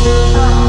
Oh.